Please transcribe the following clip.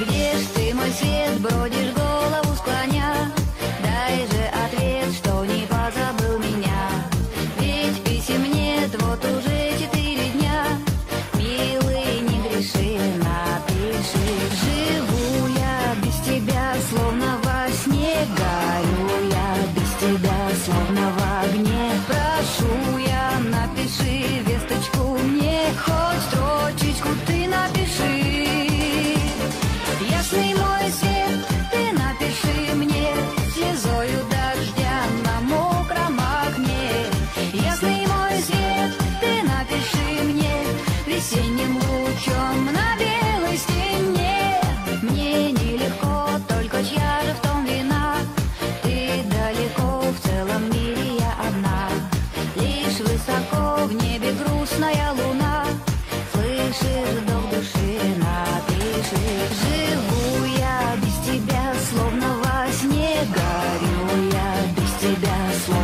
Где ж ты, мой свет, бродишь голову склоняешь? полночная луна. Слышишь вдох души, напиши Живу я без тебя, словно во сне Горю я без тебя, словно